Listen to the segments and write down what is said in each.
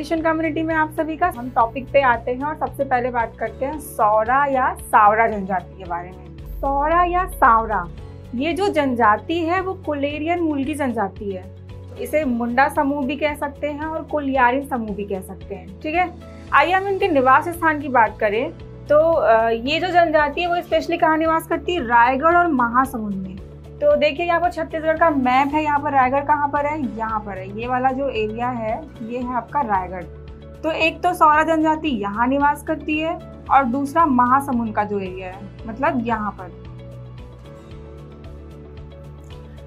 Addition community में आप सभी का हम टॉपिक पे आते हैं और सबसे पहले बात करते हैं सौरा या सावरा जनजाति के बारे में। सौरा या सावरा, ये जो जनजाति है वो कुलेरियन मूल की जनजाति है। इसे मुंडा समूह भी कह सकते हैं और कुलियारी समूह भी कह सकते हैं, ठीक है? आइए हम इनके निवास स्थान की बात करें। तो ये जो जनजाति है वो स्पेशली कहाँ निवास करती है? रायगढ़ और महासमुंद में। तो देखिए यहाँ पर छत्तीसगढ़ का मैप है, यहाँ पर रायगढ़ कहाँ पर है? यहाँ पर है। ये वाला जो एरिया है, ये है आपका रायगढ़। तो एक तो सौरा जनजाति यहाँ निवास करती है और दूसरा महासमुंद का जो एरिया है मतलब यहाँ पर।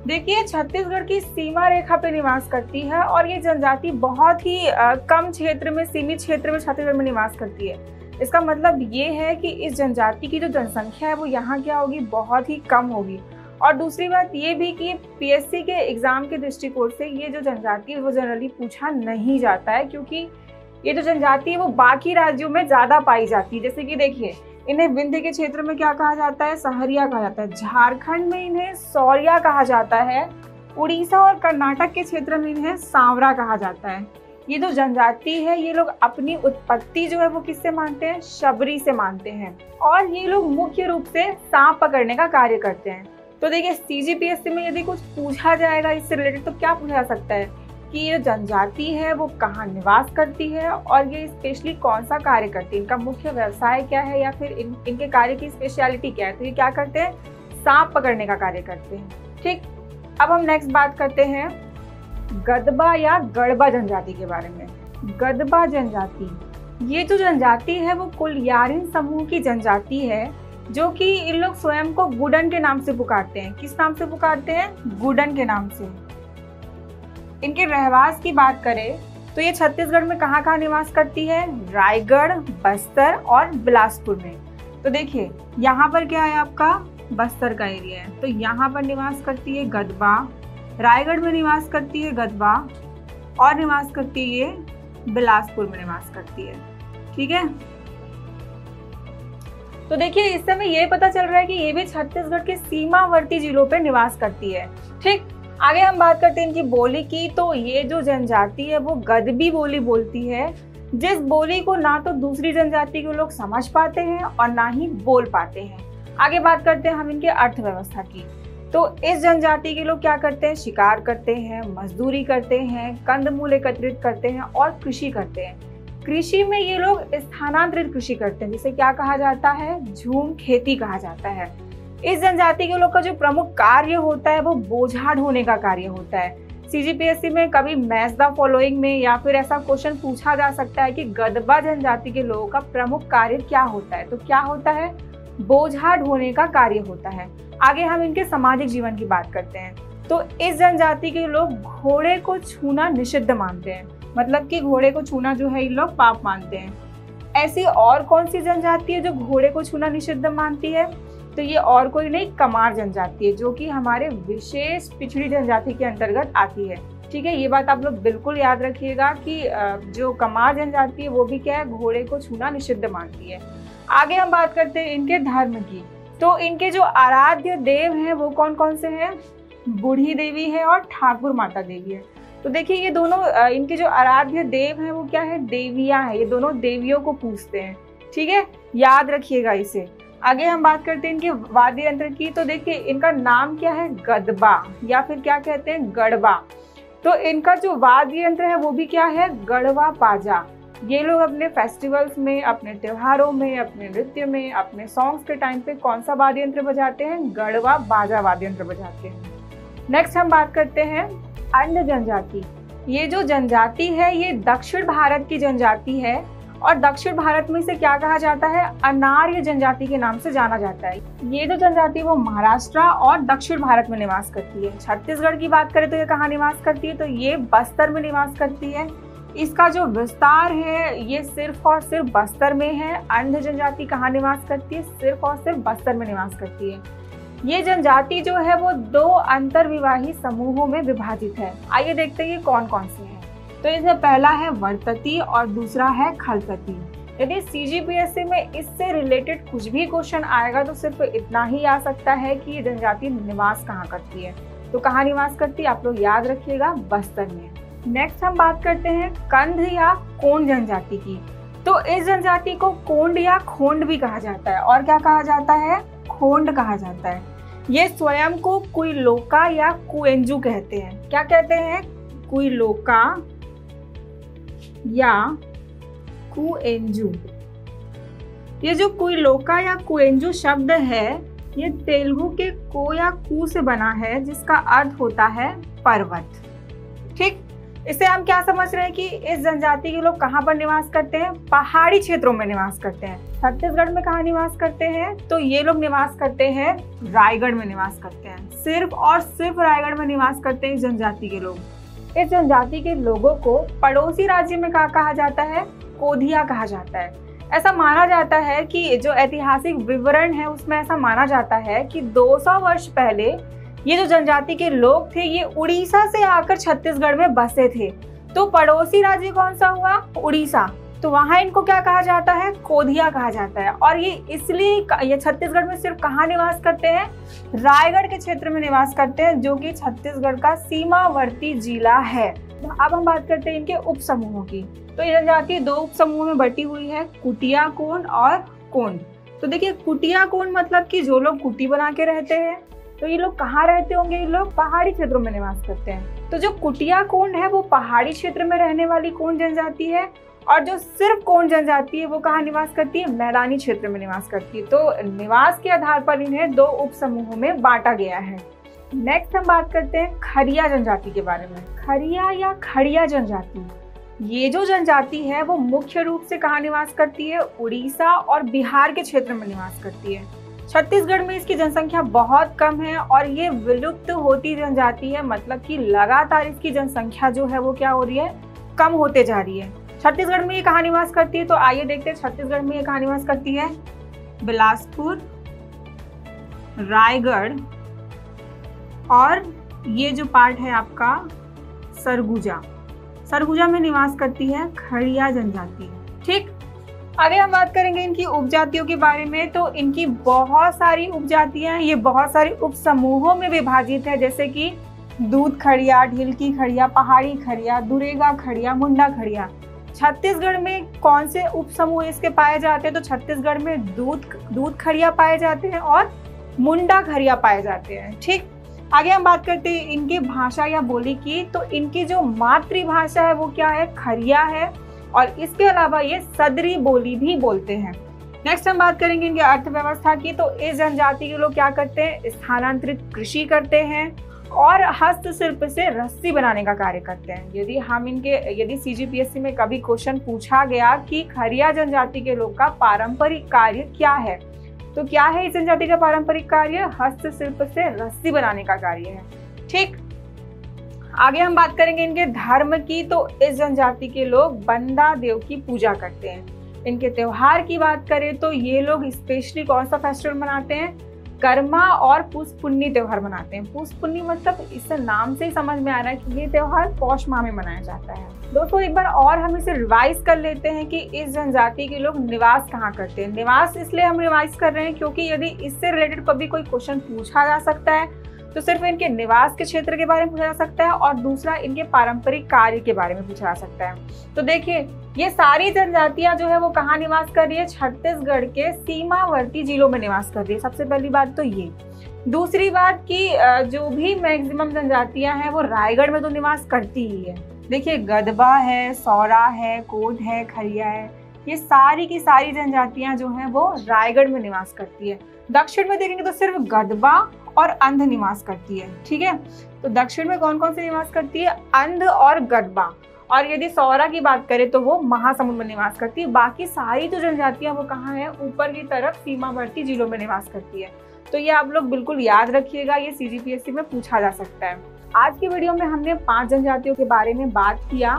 देखिए, छत्तीसगढ़ की सीमा रेखा पे निवास करती है और ये जनजाति बहुत ही कम क्षेत्र में, सीमित क्षेत्र में छत्तीसगढ़ में निवास करती है। इसका मतलब ये है कि इस जनजाति की जो जनसंख्या है, वो यहाँ क्या होगी? बहुत ही कम होगी। और दूसरी बात ये भी कि पीएससी के एग्ज़ाम के दृष्टिकोण से ये जो जनजाति वो जनरली पूछा नहीं जाता है, क्योंकि ये जो जनजाति है, वो बाकी राज्यों में ज़्यादा पाई जाती है। जैसे कि देखिए, इन्हें विंध्य के क्षेत्र में क्या कहा जाता है? सहरिया कहा जाता है। झारखंड में इन्हें सौरिया कहा जाता है। उड़ीसा और कर्नाटक के क्षेत्र में इन्हें सांवरा कहा जाता है। ये जो जनजाति है, ये लोग अपनी उत्पत्ति जो है, वो किससे मानते हैं? शबरी से मानते हैं। और ये लोग मुख्य रूप से सांप पकड़ने का कार्य करते हैं। तो देखिए सीजीपीएससी में यदि कुछ पूछा जाएगा इससे रिलेटेड तो क्या पूछा जा सकता है? कि ये जनजाति है वो कहाँ निवास करती है और ये स्पेशली कौन सा कार्य करती है? इनका मुख्य व्यवसाय क्या है या फिर इन, इनके कार्य की स्पेशलिटी क्या है? तो ये क्या करते हैं? सांप पकड़ने का कार्य करते हैं। ठीक? अब हम नेक्स्ट बात करते हैं गदबा या गड़बा जनजाति के बारे में। गदबा जनजाति ये जो जनजाति है वो कुलयारिन समूह की जनजाति है। जो कि इन लोग स्वयं को गुडन के नाम से पुकारते हैं। किस नाम से पुकारते हैं? गुडन के नाम से। इनके रहवास की बात करें तो ये छत्तीसगढ़ में कहाँ कहाँ निवास करती है? रायगढ़, बस्तर और बिलासपुर में। तो देखिए, यहाँ पर क्या है आपका? बस्तर का एरिया है। तो यहाँ पर निवास करती है गदबा रायगढ़ में निवास करती है गदबा और निवास करती है बिलासपुर में निवास करती है। ठीक है? तो देखिए, इस समय ये पता चल रहा है कि ये भी छत्तीसगढ़ के सीमावर्ती जिलों पर निवास करती है। ठीक, आगे हम बात करते हैं इनकी बोली की तो ये जो जनजाति है, वो गदबी बोली बोलती है। जिस बोली को ना तो दूसरी जनजाति के लोग समझ पाते हैं और ना ही बोल पाते हैं। आगे बात करते हैं हम इनके अर्थव्यवस्था की। तो इस जनजाति के लोग क्या करते हैं? शिकार करते हैं, मजदूरी करते हैं कंदमूल एकत्रित करते हैं और कृषि करते हैं। कृषि में ये लोग स्थानांतरित कृषि करते हैं, जिसे क्या कहा जाता है? झूम खेती कहा जाता है। इस जनजाति के लोग का जो प्रमुख कार्य होता है, वो बोझा ढोने का कार्य होता है। सीजीपीएससी में कभी मैच द फॉलोइंग में या फिर ऐसा क्वेश्चन पूछा जा सकता है कि गदबा जनजाति के लोगों का प्रमुख कार्य क्या होता है? तो क्या होता है? बोझा ढोने का कार्य होता है। आगे हम इनके सामाजिक जीवन की बात करते हैं। तो इस जनजाति के लोग घोड़े को छूना निषिद्ध मानते हैं। मतलब कि घोड़े को छूना जो है इन लोग पाप मानते हैं। ऐसी और कौन सी जनजाति है जो घोड़े को छूना निषिद्ध मानती है? तो ये और कोई नहीं, कमार जनजाति है, जो कि हमारे विशेष पिछड़ी जनजाति के अंतर्गत आती है। ठीक है, ये बात आप लोग बिल्कुल याद रखिएगा कि जो कमार जनजाति है, वो भी क्या है, घोड़े को छूना निषिद्ध मानती है। आगे हम बात करते हैं इनके धर्म की। तो इनके जो आराध्य देव हैं, वो कौन कौन से हैं? बूढ़ी देवी है और ठाकुर माता देवी है। तो देखिए, ये दोनों इनके जो आराध्य देव हैं, वो क्या है? देवियाँ हैं। ये दोनों देवियों को पूछते हैं। ठीक है? याद रखिएगा इसे। आगे हम बात करते हैं इनके वाद्य यंत्र की। तो देखिए, इनका नाम क्या है? गदबा, या फिर क्या कहते हैं? गढ़वा तो इनका जो वाद्य यंत्र है, वो भी क्या है? गढ़वा पाजा ये लोग अपने फेस्टिवल्स में, अपने त्योहारों में, अपने नृत्य में, अपने सॉन्ग्स के टाइम पे कौन सा वाद्य यंत्र बजाते हैं? गढ़वा बाजा वाद्य यंत्र बजाते हैं। नेक्स्ट हम बात करते हैं अन्य जनजाति। ये जो जनजाति है, ये दक्षिण भारत की जनजाति है और दक्षिण भारत में इसे क्या कहा जाता है? अनार्य जनजाति के नाम से जाना जाता है। ये जो जनजाति है, वो महाराष्ट्र और दक्षिण भारत में निवास करती है। छत्तीसगढ़ की बात करें तो ये कहाँ निवास करती है? तो ये बस्तर में निवास करती है। इसका जो विस्तार है, ये सिर्फ़ और सिर्फ़ बस्तर में है। अंध जनजाति कहाँ निवास करती है? सिर्फ़ और सिर्फ़ बस्तर में निवास करती है। ये जनजाति जो है वो दो अंतरविवाही समूहों में विभाजित है। आइए देखते हैं कौन कौन से हैं। तो इसमें पहला है वर्तती और दूसरा है खलतती। यदि सीजीपीएससी में इससे रिलेटेड कुछ भी क्वेश्चन आएगा तो सिर्फ़ इतना ही आ सकता है कि ये जनजाति निवास कहाँ करती है। तो कहाँ निवास करती है, आप लोग याद रखिएगा बस्तर में। नेक्स्ट हम बात करते हैं कंध या कोंड जनजाति की। तो इस जनजाति को कोंड या खोंड भी कहा जाता है। और क्या कहा जाता है? खोंड कहा जाता है। ये स्वयं को कोई लोका या कुएंजू कहते हैं। क्या कहते हैं? कोई लोका या कुएंजू। ये जो कोई लोका या कुएंजू शब्द है, ये तेलुगु के को या कु से बना है, जिसका अर्थ होता है पर्वत। ठीक? इससे हम क्या समझ रहे हैं कि इस जनजाति के लोग कहाँ पर निवास करते हैं? पहाड़ी क्षेत्रों में निवास करते हैं। छत्तीसगढ़ में कहा निवास करते हैं? तो ये लोग निवास करते हैं, रायगढ़ में निवास करते हैं। सिर्फ़ और सिर्फ़ रायगढ़ में निवास करते हैं इस जनजाति के लोग। इस जनजाति के लोगों को पड़ोसी राज्य में कहा कहा जाता है? कोधिया कहा जाता है। ऐसा माना जाता है कि जो ऐतिहासिक विवरण है, उसमें ऐसा माना जाता है कि 200 वर्ष पहले ये जो जनजाति के लोग थे, ये उड़ीसा से आकर छत्तीसगढ़ में बसे थे। तो पड़ोसी राज्य कौन सा हुआ? उड़ीसा। तो वहाँ इनको क्या कहा जाता है? कोधिया कहा जाता है। और ये इसलिए ये छत्तीसगढ़ में सिर्फ़ कहाँ निवास करते हैं? रायगढ़ के क्षेत्र में निवास करते हैं, जो कि छत्तीसगढ़ का सीमावर्ती जिला है। अब हम बात करते हैं इनके उप समूहों की। तो ये जनजाति दो उप समूहों में बटी हुई है कुटिया कोण और कोण तो देखिए कुटिया कोण मतलब कि जो लोग कुटी बना के रहते हैं तो ये लोग कहाँ रहते होंगे? ये लोग पहाड़ी क्षेत्रों में निवास करते हैं। तो जो कुटिया कोंड है, वो पहाड़ी क्षेत्र में रहने वाली कोंड जनजाति है और जो सिर्फ़ कोंड जनजाति है, वो कहाँ निवास करती है? मैदानी क्षेत्र में निवास करती है। तो निवास के आधार पर इन्हें दो उप समूहों में बांटा गया है। नेक्स्ट हम बात करते हैं खरिया जनजाति के बारे में। खरिया या खड़िया जनजाति? ये जो जनजाति है, वो मुख्य रूप से कहाँ निवास करती है? उड़ीसा और बिहार के क्षेत्र में निवास करती है। छत्तीसगढ़ में इसकी जनसंख्या बहुत कम है और ये विलुप्त होती जनजाति है मतलब कि लगातार इसकी जनसंख्या जो है वो क्या हो रही है? कम होते जा रही है। छत्तीसगढ़ में ये कहाँ निवास करती है तो आइए देखते हैं छत्तीसगढ़ में ये कहाँ निवास करती है। बिलासपुर, रायगढ़ और ये जो पार्ट है आपका, सरगुजा। सरगुजा में निवास करती है, खड़िया जनजाति। ठीक? आगे हम बात करेंगे इनकी उपजातियों के बारे में। तो इनकी बहुत सारी उपजातियाँ ये बहुत सारे उप समूहों में विभाजित है। जैसे कि दूध खड़िया, ढिलकी खड़िया, पहाड़ी खड़िया, दुरेगा खड़िया, मुंडा खड़िया। छत्तीसगढ़ में कौन से उप समूह इसके पाए जाते हैं? तो छत्तीसगढ़ में दूध दूध खड़िया पाए जाते हैं और मुंडा खड़िया पाए जाते हैं। ठीक? आगे हम बात करते हैं इनकी भाषा या बोली की। तो इनकी जो मातृभाषा है वो क्या है? खरिया है। और इसके अलावा ये सदरी बोली भी बोलते हैं। नेक्स्ट हम बात करेंगे इनकी अर्थव्यवस्था की तो इस जनजाति के लोग क्या करते हैं? स्थानांतरित कृषि करते हैं और हस्तशिल्प से रस्सी बनाने का कार्य करते हैं। यदि हम इनके, यदि सीजीपीएससी में कभी क्वेश्चन पूछा गया कि खरिया जनजाति के लोग का पारंपरिक कार्य क्या है तो क्या है इस जनजाति का पारंपरिक कार्य? हस्तशिल्प से रस्सी बनाने का कार्य है। आगे हम बात करेंगे इनके धर्म की तो इस जनजाति के लोग बंदा देव की पूजा करते हैं। इनके त्योहार की बात करें तो ये लोग स्पेशली कौन सा फेस्टिवल मनाते हैं? कर्मा और पुष्पुन्नी त्यौहार मनाते हैं। पुष्पुन्नी मतलब इस नाम से ही समझ में आ रहा है कि ये त्यौहार पौष माह में मनाया जाता है। दोस्तों, एक बार और हम इसे रिवाइज कर लेते हैं कि इस जनजाति के लोग निवास कहाँ करते हैं। निवास इसलिए हम रिवाइज कर रहे हैं क्योंकि यदि इससे रिलेटेड कभी कोई क्वेश्चन पूछा जा सकता है तो सिर्फ़ इनके निवास के क्षेत्र के बारे में पूछा जा सकता है और दूसरा इनके पारंपरिक कार्य के बारे में पूछा जा सकता है। तो देखिए, ये सारी जनजातियाँ जो है वो कहाँ निवास कर रही है? छत्तीसगढ़ के सीमावर्ती जिलों में निवास कर रही है। सबसे पहली बात तो ये। दूसरी बात कि जो भी मैक्सिमम जनजातियाँ हैं वो रायगढ़ में तो निवास करती ही है। देखिए, गदबा है, सौरा है कोट है, खरिया है, ये सारी की सारी जनजातियाँ जो हैं वो रायगढ़ में निवास करती है। दक्षिण में देखेंगे तो सिर्फ़ गदबा और अंध निवास करती है, ठीक है? तो दक्षिण में कौन कौन से निवास करती है? अंध और गदबा और यदि सौरा की बात करें तो वो महासमुंद में निवास करती है। बाकी सारी जो जनजातियाँ वो कहाँ है? ऊपर की तरफ़ सीमावर्ती जिलों में निवास करती है। तो ये आप लोग बिल्कुल याद रखिएगा, ये सी में पूछा जा सकता है। आज की वीडियो में हमने पाँच जनजातियों के बारे में बात किया।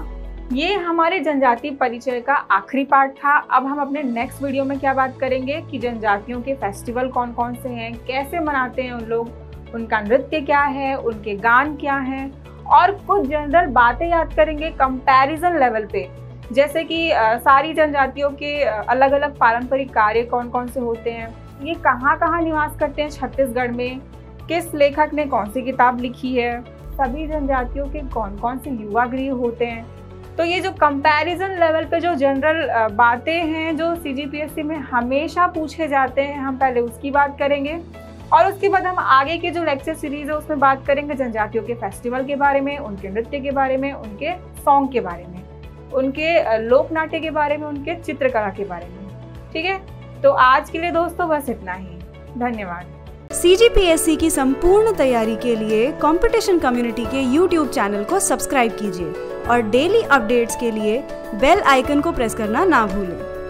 ये हमारे जनजाति परिचय का आखिरी पार्ट था। अब हम अपने नेक्स्ट वीडियो में क्या बात करेंगे कि जनजातियों के फेस्टिवल कौन कौन से हैं, कैसे मनाते हैं उन लोग, उनका नृत्य क्या है, उनके गान क्या हैं, और कुछ जनरल बातें याद करेंगे कंपैरिजन लेवल पे। जैसे कि सारी जनजातियों के अलग अलग पारंपरिक कार्य कौन कौन से होते हैं, ये कहाँ कहाँ निवास करते हैं छत्तीसगढ़ में, किस लेखक ने कौन सी किताब लिखी है, सभी जनजातियों के कौन कौन से युवा गृह होते हैं तो ये जो कंपैरिजन लेवल पे जो जनरल बातें हैं, जो सीजीपीएससी में हमेशा पूछे जाते हैं, हम पहले उसकी बात करेंगे। और उसके बाद हम आगे के जो लेक्चर सीरीज़ है, उसमें बात करेंगे जनजातियों के फेस्टिवल के बारे में, उनके नृत्य के बारे में, उनके सॉन्ग के बारे में, उनके लोक नाट्य के बारे में, उनके चित्रकला के बारे में। ठीक है? तो आज के लिए दोस्तों बस इतना ही। धन्यवाद। सीजीपीएससी की संपूर्ण तैयारी के लिए कंपटीशन कम्युनिटी के यूट्यूब चैनल को सब्सक्राइब कीजिए। और डेली अपडेट्स के लिए बेल आइकन को प्रेस करना ना भूलें।